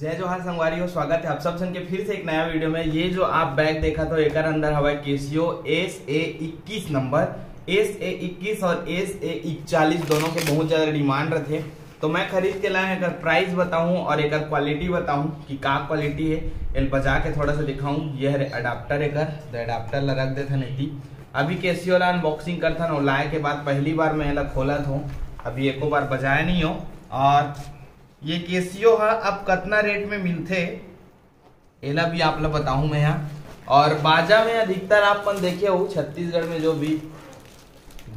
जय जोहार संगवारी हो, स्वागत है आप सब सन के फिर से एक नया वीडियो में। ये जो आप बैग देखा तो एक अंदर हवा केसियो एस ए इक्कीस नंबर, एस ए इक्कीस और एस ए इकचालीस दोनों के बहुत ज़्यादा डिमांड रहे तो मैं खरीद के लाया अगर प्राइस बताऊँ और एक क्वालिटी बताऊँ कि का क्वालिटी है। एल बजा के थोड़ा सा दिखाऊँ ये है अडाप्टर एक अडाप्टर ला रख देता नहीं अभी केसियो ला अनबॉक्सिंग करता ना लाए के बाद पहली बार मैं खोला था। अभी एको बार बजाया नहीं हो, और ये केसियो है, अब कितना रेट में मिलते? एला भी आप लोग बताऊँ मैं यहाँ। और बाजा में अधिकतर आप अपन देखे हो, छत्तीसगढ़ में जो भी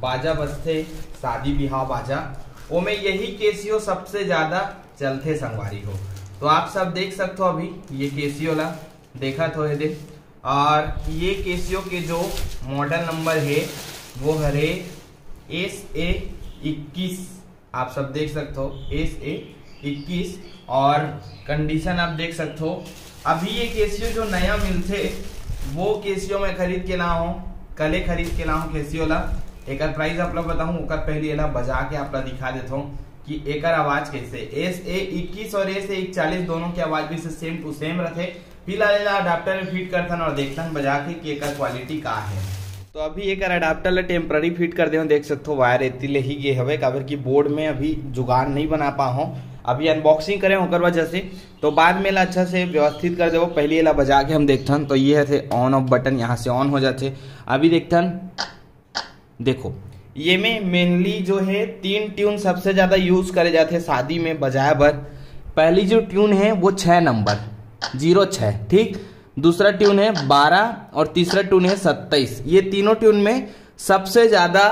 बाजा बजते, शादी बिहाव बाजा, वो में यही केसियो सबसे ज़्यादा चलते संगवारी हो तो आप सब देख सकते हो अभी, ये केसियो ला, देखा तो है देख। और ये केसियो के जो मॉडल नंबर है, वो हरे एस ए इक्कीस। आप सब देख सकते हो, एस ए इक्कीस और कंडीशन आप देख सकते हो। अभी ये केसियो जो नया मिलते, वो केसियो में खरीद के ला हूँ। कले खरीद के ला हूँ केसियो ला एक प्राइस आप लोग बताऊँ ओकर पहले एला बजा के आप लोग दिखा देता हूँ कि एक आवाज़ कैसे। एस ए इक्कीस और एस ए इकचालीस दोनों की आवाज़ भी से सेम टू सेम रखे। फ़िलहाल अडाप्टर में फिट करता और देखता बजा के कि एकर क्वालिटी का है। तो अभी एक अडाप्टर ले टेम्पररी फिट कर दे देख सकते हो वायर इतनी ले ही गे हवे काबर की बोर्ड में अभी जुगाड़ नहीं बना पा हूँ। अभी अनबॉक्सिंग करें होकर वजह से। तो बाद में अच्छा से व्यवस्थित कर दे पहले ला बजा के हम देखते तो ये है ऑन ऑफ़ बटन यहाँ से ऑन हो जाते। अभी देखते देखो। ये में मेनली जो है, तीन ट्यून सबसे ज़्यादा यूज़ करे जाते शादी में बजाए बर। पहली जो ट्यून है, वो छह नंबर ज़ीरो छह, ठीक? दूसरा ट्यून है बारह और तीसरा ट्यून है सत्ताईस। ये तीनों ट्यून में सबसे ज़्यादा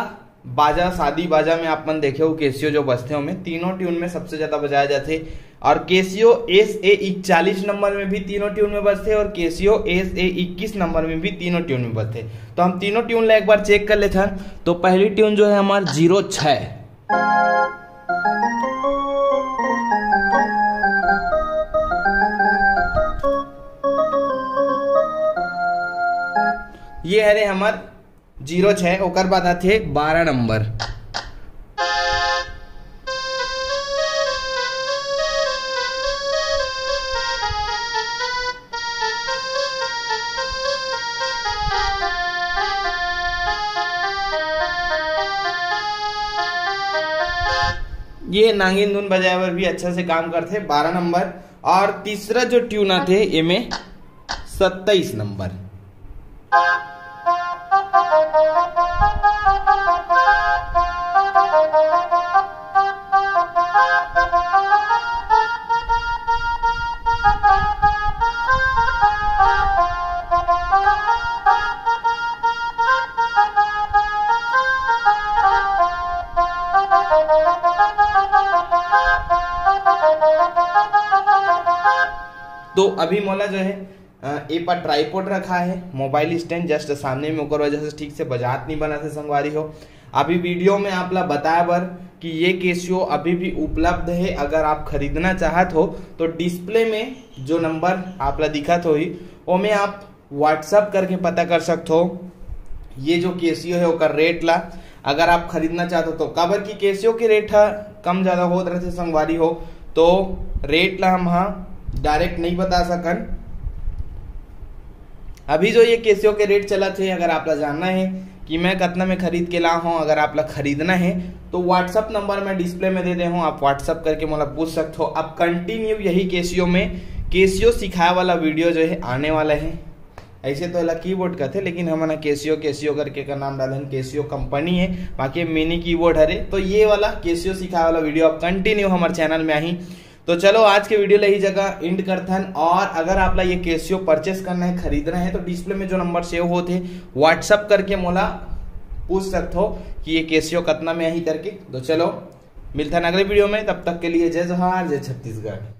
बाजा शादी बाजा में आप मन देखे हो, केसियो जो बजते हो में तीनों ट्यून में सबसे ज़्यादा बजाए जाते और केसियो एस ए इकचालीस नंबर में भी तीनों ट्यून में बजते और केसियो एस ए इक्कीस नंबर में भी तीनों ट्यून में बजते तो हम तीनों ट्यून ला एक बार चेक कर लेते हैं। तो पहली ट्यून जो है हमारा ज़ीरो छ ये है रे हमार ज़ीरो छः ओकर बाद आते बारह नंबर। ये नागिन धुन बजाए पर भी अच्छा से काम करते बारह नंबर। और तीसरा जो ट्यून आते ये में सत्ताईस नंबर। तो अभी मोला जो है ए पर ट्राईपोर्ट रखा है मोबाइल स्टैंड जस्ट सामने में, ओकर वजह से ठीक से बजात नहीं बना थे संगवारी हो। अभी वीडियो में आप ला बताया बर कि ये केसियो अभी भी उपलब्ध है, अगर आप खरीदना चाहत हो तो डिस्प्ले में जो नंबर आप ला दिखत हो वो में आप व्हाट्सअप करके पता कर सकते हो। ये जो केसियो है, ओकर रेट ला, अगर आप खरीदना चाहते हो तो काबर की केसियो के रेट है कम ज़्यादा होत रहे संगवारी हो। तो रेट ला हम हाँ डायरेक्ट नहीं बता सकन। अभी जो ये केसियो के रेट चला थे, अगर आप जानना है कि मैं कितना में खरीद के ला हूँ, अगर आप खरीदना है तो व्हाट्सअप नंबर मैं डिस्प्ले में दे दे हूँ। आप व्हाट्सअप करके मतलब पूछ सकते हो। अब कंटिन्यू यही केसियो में, केसियो सिखाए वाला वीडियो जो है, आने वाला है। ऐसे तो अला कीबोर्ड का थे, लेकिन हमारा केसियो केसियो करके का नाम डालन केसियो कंपनी है। बाकी मिनी कीबोर्ड हरे तो ये वाला केसियो सिखाए वाला वीडियो आप कंटिन्यू हमारे चैनल में आई तो चलो, आज के वीडियो यही जगह इंड करथन और अगर आप ये केसियो परचेस करना है, खरीदना है तो डिस्प्ले में जो नंबर सेव होते व्हाट्सअप करके मोला पूछ सकते हो कि ये केसियो कितना में आई करके। तो चलो, मिलता है अगले वीडियो में। तब तक के लिए जय जोहार जय छत्तीसगढ़।